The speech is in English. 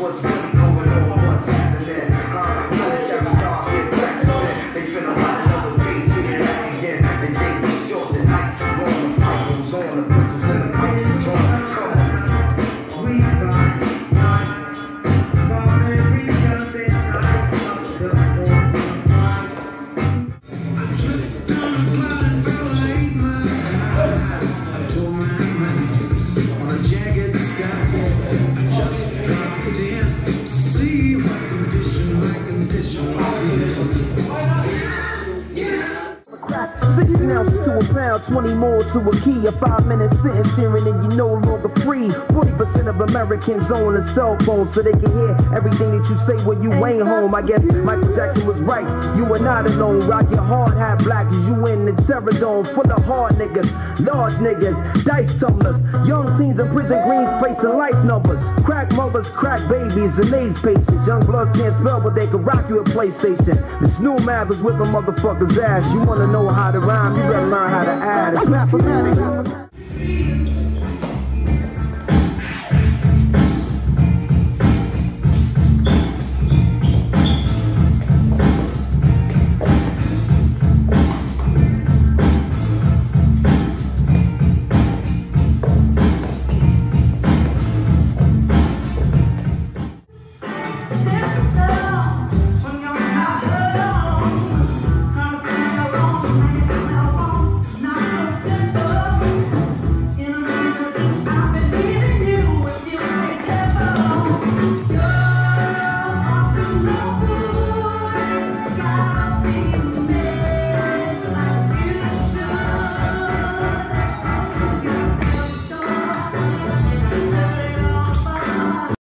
what's really going on, what's happening. Uh, military again. And days are short, the nights are long, the fight goes on, the the on. We the morning. Crack 16 ounces to a pound, 20 more to a key. A five minute sentence hearing and you no longer free. 40% of Americans own a cell phone so they can hear everything that you say when you ain't home. I guess Michael Jackson was right. You are not alone. Rock your hard hat black as you in the terror dome. Full of hard niggas, large niggas, dice tumblers. Young teens in prison greens facing life numbers. Crack mothers, crack babies, and AIDS patients. Young bloods can't spell, but they can rock you a PlayStation. This new math is whipping motherfuckers' ass. You wanna know how to rhyme, you better learn how to add. It's mathematics.